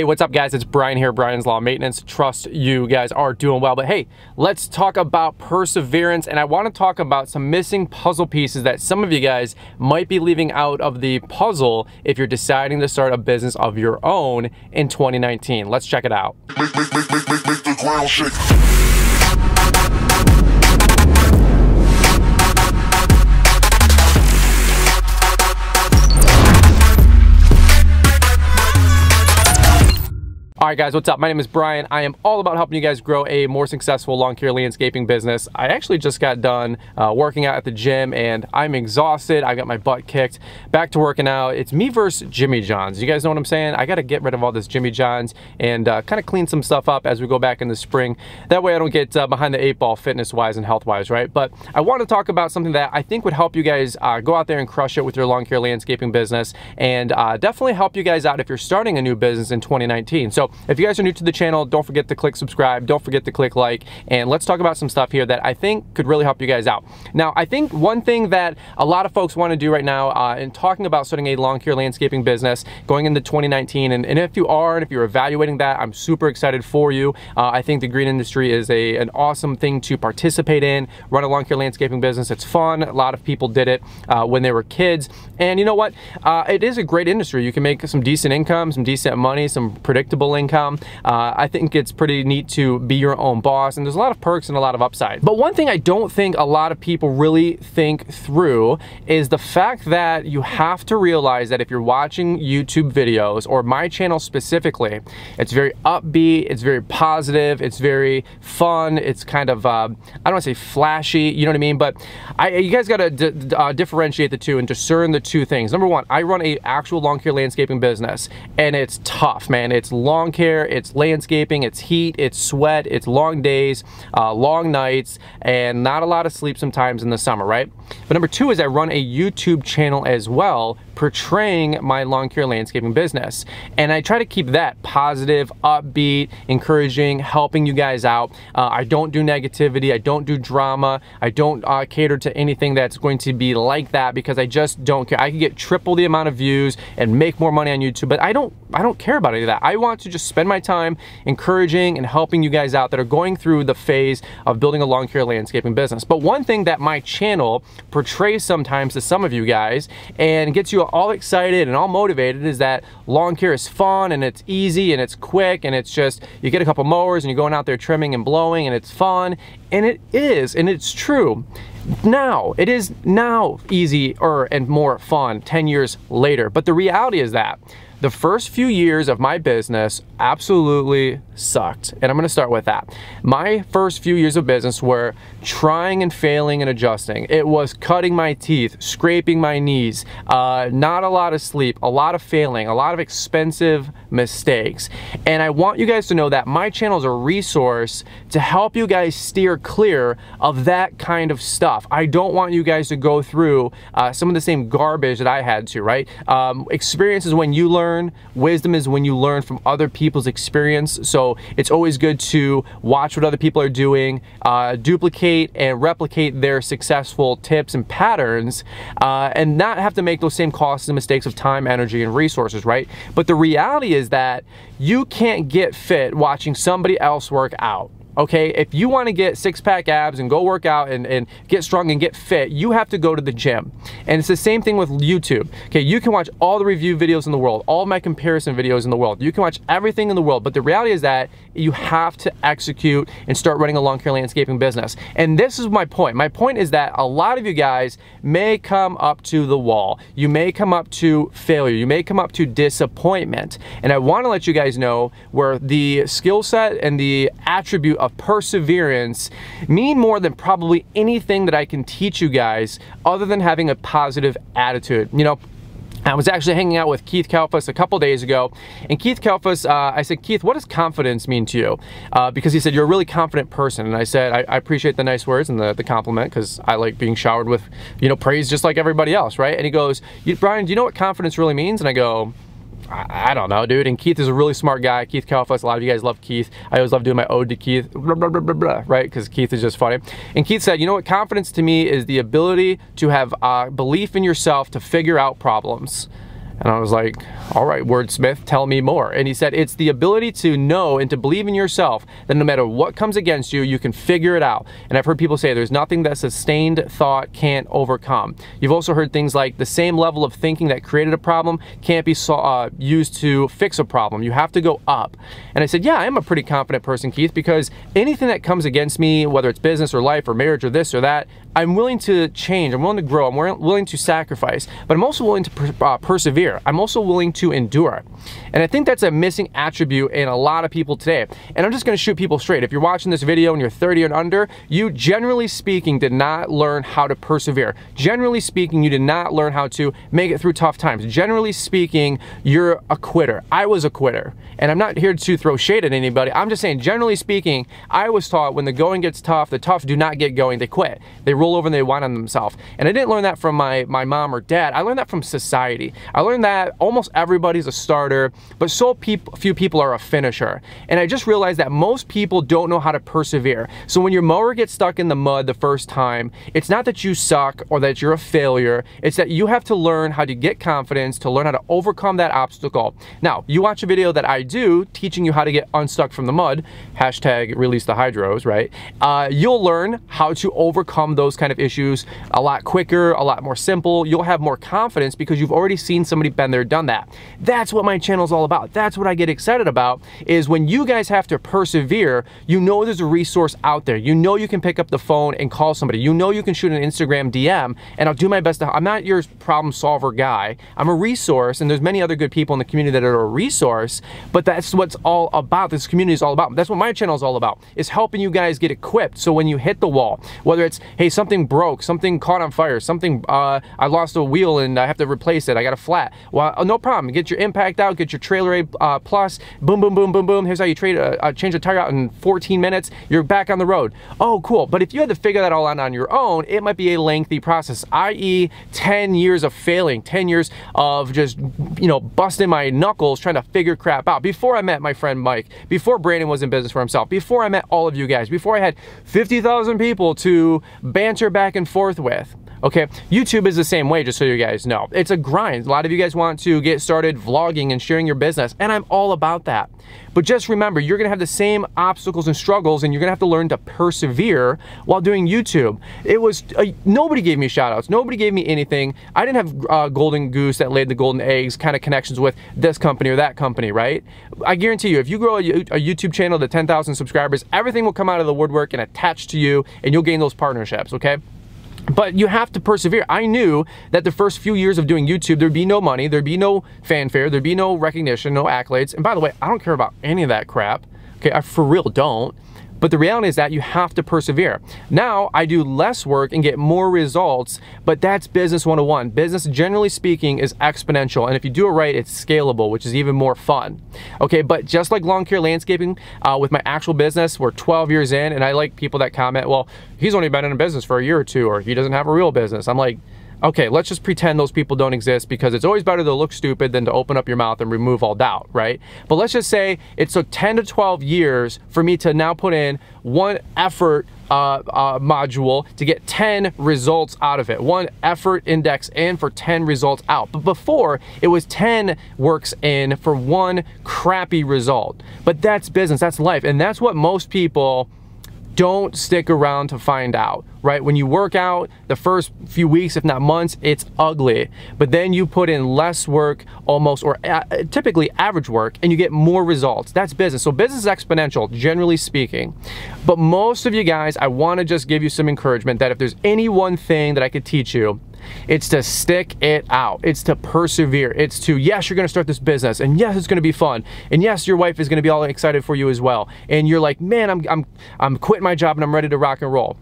Hey, what's up guys? It's Brian here, Brian's Lawn Maintenance. Trust you guys are doing well, but hey, let's talk about perseverance and I wanna talk about some missing puzzle pieces that some of you guys might be leaving out of the puzzle if you're deciding to start a business of your own in 2019. Let's check it out. Make, make, make, All right, guys, what's up? My name is Brian. I am all about helping you guys grow a more successful lawn care landscaping business. I actually just got done uh, working out at the gym and I'm exhausted. I got my butt kicked. Back to working out. It's me versus Jimmy John's. You guys know what I'm saying? I got to get rid of all this Jimmy John's and uh, kind of clean some stuff up as we go back in the spring. That way I don't get uh, behind the eight ball fitness-wise and health-wise, right? But I want to talk about something that I think would help you guys uh, go out there and crush it with your lawn care landscaping business and uh, definitely help you guys out if you're starting a new business in 2019. So if you guys are new to the channel, don't forget to click subscribe, don't forget to click like, and let's talk about some stuff here that I think could really help you guys out. Now, I think one thing that a lot of folks want to do right now uh, in talking about starting a lawn care landscaping business going into 2019, and, and if you are, and if you're evaluating that, I'm super excited for you. Uh, I think the green industry is a an awesome thing to participate in, run a lawn care landscaping business. It's fun. A lot of people did it uh, when they were kids. And you know what? Uh, it is a great industry. You can make some decent income, some decent money, some predictable income. Uh, I think it's pretty neat to be your own boss and there's a lot of perks and a lot of upside. But one thing I don't think a lot of people really think through is the fact that you have to realize that if you're watching YouTube videos or my channel specifically, it's very upbeat, it's very positive, it's very fun, it's kind of, uh, I don't want to say flashy, you know what I mean? But I, you guys got to uh, differentiate the two and discern the two things. Number one, I run a actual lawn care landscaping business and it's tough, man. It's lawn care it's landscaping, it's heat, it's sweat, it's long days, uh, long nights, and not a lot of sleep sometimes in the summer, right? But number two is I run a YouTube channel as well portraying my lawn care landscaping business. And I try to keep that positive, upbeat, encouraging, helping you guys out. Uh, I don't do negativity, I don't do drama, I don't uh, cater to anything that's going to be like that because I just don't care. I can get triple the amount of views and make more money on YouTube, but I don't I don't care about any of that. I want to just spend my time encouraging and helping you guys out that are going through the phase of building a lawn care landscaping business. But one thing that my channel portrays sometimes to some of you guys and gets you all excited and all motivated is that lawn care is fun and it's easy and it's quick and it's just, you get a couple mowers and you're going out there trimming and blowing and it's fun. And it is, and it's true. Now, it is now easier and more fun 10 years later. But the reality is that the first few years of my business absolutely sucked. And I'm gonna start with that. My first few years of business were trying and failing and adjusting. It was cutting my teeth, scraping my knees, uh, not a lot of sleep, a lot of failing, a lot of expensive mistakes. And I want you guys to know that my channel is a resource to help you guys steer clear of that kind of stuff. I don't want you guys to go through uh, some of the same garbage that I had to, right? Um, experience is when you learn, wisdom is when you learn from other people's experience. So it's always good to watch what other people are doing, uh, duplicate and replicate their successful tips and patterns, uh, and not have to make those same costs and mistakes of time, energy, and resources, right? But the reality is that you can't get fit watching somebody else work out okay? If you wanna get six pack abs and go work out and, and get strong and get fit, you have to go to the gym. And it's the same thing with YouTube. Okay, you can watch all the review videos in the world, all my comparison videos in the world. You can watch everything in the world, but the reality is that you have to execute and start running a lawn care landscaping business. And this is my point. My point is that a lot of you guys may come up to the wall. You may come up to failure. You may come up to disappointment. And I wanna let you guys know where the skill set and the attribute of perseverance mean more than probably anything that I can teach you guys other than having a positive attitude. You know, I was actually hanging out with Keith Kalfas a couple days ago, and Keith Kalfas, uh, I said, Keith, what does confidence mean to you? Uh, because he said, you're a really confident person. And I said, I, I appreciate the nice words and the, the compliment because I like being showered with, you know, praise just like everybody else, right? And he goes, Brian, do you know what confidence really means? And I go, I, I, don't know, dude. And Keith is a really smart guy. Keith Kalfas, a lot of you guys love Keith. I always love doing my ode to Keith, blah, blah, blah, right? Because Keith is just funny. And Keith said, you know what, confidence to me is the ability to have uh, belief in yourself to figure out problems. And I was like, all right, wordsmith, tell me more. And he said, it's the ability to know and to believe in yourself that no matter what comes against you, you can figure it out. And I've heard people say there's nothing that sustained thought can't overcome. You've also heard things like the same level of thinking that created a problem can't be uh, used to fix a problem. You have to go up. And I said, yeah, I'm a pretty confident person, Keith, because anything that comes against me, whether it's business or life or marriage or this or that, I'm willing to change, I'm willing to grow, I'm willing to sacrifice, but I'm also willing to per uh, persevere. I'm also willing to endure. And I think that's a missing attribute in a lot of people today. And I'm just gonna shoot people straight. If you're watching this video and you're 30 and under, you generally speaking did not learn how to persevere. Generally speaking, you did not learn how to make it through tough times. Generally speaking, you're a quitter. I was a quitter. And I'm not here to throw shade at anybody. I'm just saying, generally speaking, I was taught when the going gets tough, the tough do not get going, they quit. They roll over and they whine on themselves. And I didn't learn that from my, my mom or dad. I learned that from society. I learned that almost everybody's a starter, but so peop few people are a finisher. And I just realized that most people don't know how to persevere. So when your mower gets stuck in the mud the first time, it's not that you suck or that you're a failure. It's that you have to learn how to get confidence, to learn how to overcome that obstacle. Now, you watch a video that I do teaching you how to get unstuck from the mud, hashtag release the hydros, right? Uh, you'll learn how to overcome those those kind of issues a lot quicker, a lot more simple. You'll have more confidence because you've already seen somebody been there, done that. That's what my channel is all about. That's what I get excited about is when you guys have to persevere, you know there's a resource out there. You know you can pick up the phone and call somebody. You know you can shoot an Instagram DM and I'll do my best to, I'm not your problem solver guy. I'm a resource and there's many other good people in the community that are a resource, but that's what's all about. This community is all about. That's what my channel is all about, is helping you guys get equipped. So when you hit the wall, whether it's, hey, something broke, something caught on fire, something, uh, I lost a wheel and I have to replace it, I got a flat. Well, uh, no problem, get your impact out, get your trailer A uh, plus, boom, boom, boom, boom, boom, here's how you trade, uh, change a tire out in 14 minutes, you're back on the road. Oh, cool, but if you had to figure that all out on your own, it might be a lengthy process, i.e. 10 years of failing, 10 years of just, you know, busting my knuckles trying to figure crap out. Before I met my friend Mike, before Brandon was in business for himself, before I met all of you guys, before I had 50,000 people to ban banter back and forth with. Okay, YouTube is the same way, just so you guys know. It's a grind. A lot of you guys want to get started vlogging and sharing your business, and I'm all about that. But just remember, you're gonna have the same obstacles and struggles, and you're gonna have to learn to persevere while doing YouTube. It was, uh, nobody gave me shout outs, nobody gave me anything. I didn't have uh, golden goose that laid the golden eggs kind of connections with this company or that company, right? I guarantee you, if you grow a, a YouTube channel to 10,000 subscribers, everything will come out of the woodwork and attach to you, and you'll gain those partnerships, okay? But you have to persevere. I knew that the first few years of doing YouTube, there'd be no money, there'd be no fanfare, there'd be no recognition, no accolades. And by the way, I don't care about any of that crap. Okay, I for real don't. But the reality is that you have to persevere. Now I do less work and get more results, but that's business 101. Business, generally speaking, is exponential. And if you do it right, it's scalable, which is even more fun. Okay, but just like lawn care landscaping, uh, with my actual business, we're 12 years in, and I like people that comment, well, he's only been in a business for a year or two, or he doesn't have a real business. I'm like, okay, let's just pretend those people don't exist because it's always better to look stupid than to open up your mouth and remove all doubt, right? But let's just say it took 10 to 12 years for me to now put in one effort uh, uh, module to get 10 results out of it. One effort index in for 10 results out. But before, it was 10 works in for one crappy result. But that's business, that's life. And that's what most people don't stick around to find out, right? When you work out the first few weeks, if not months, it's ugly. But then you put in less work almost, or uh, typically average work, and you get more results. That's business. So business is exponential, generally speaking. But most of you guys, I wanna just give you some encouragement that if there's any one thing that I could teach you, it's to stick it out. It's to persevere. It's to, yes, you're gonna start this business, and yes, it's gonna be fun. And yes, your wife is gonna be all excited for you as well. And you're like, man, I'm, I'm, I'm quitting my job and I'm ready to rock and roll.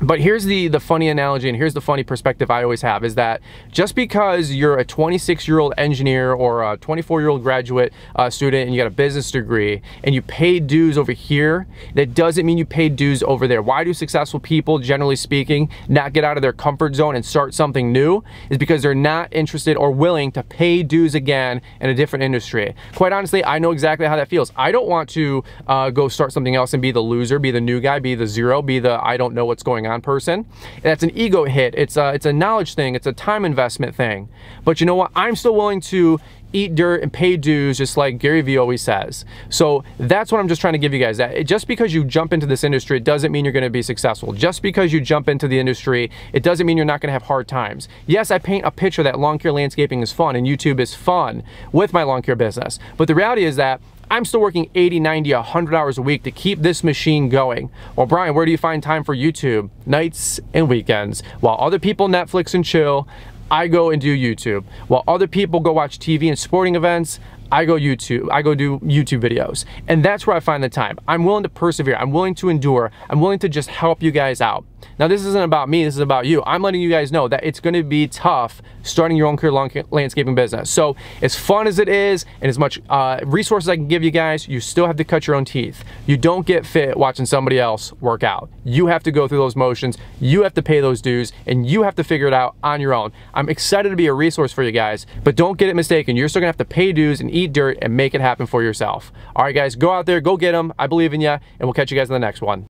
But here's the, the funny analogy and here's the funny perspective I always have is that just because you're a 26 year old engineer or a 24 year old graduate uh, student and you got a business degree and you pay dues over here, that doesn't mean you pay dues over there. Why do successful people, generally speaking, not get out of their comfort zone and start something new? Is because they're not interested or willing to pay dues again in a different industry. Quite honestly, I know exactly how that feels. I don't want to uh, go start something else and be the loser, be the new guy, be the zero, be the I don't know what's going going on person. That's an ego hit. It's a, it's a knowledge thing. It's a time investment thing. But you know what? I'm still willing to eat dirt and pay dues just like Gary Vee always says. So that's what I'm just trying to give you guys that just because you jump into this industry it doesn't mean you're going to be successful. Just because you jump into the industry it doesn't mean you're not going to have hard times. Yes, I paint a picture that lawn care landscaping is fun and YouTube is fun with my lawn care business. But the reality is that I'm still working 80, 90, 100 hours a week to keep this machine going. Well, Brian, where do you find time for YouTube? Nights and weekends. While other people Netflix and chill, I go and do YouTube. While other people go watch TV and sporting events, I go YouTube, I go do YouTube videos. And that's where I find the time. I'm willing to persevere. I'm willing to endure. I'm willing to just help you guys out. Now, this isn't about me, this is about you. I'm letting you guys know that it's gonna be tough starting your own career landscaping business. So, as fun as it is, and as much uh, resources I can give you guys, you still have to cut your own teeth. You don't get fit watching somebody else work out. You have to go through those motions, you have to pay those dues, and you have to figure it out on your own. I'm excited to be a resource for you guys, but don't get it mistaken. You're still gonna have to pay dues and eat dirt and make it happen for yourself. All right, guys, go out there, go get them. I believe in you, and we'll catch you guys in the next one.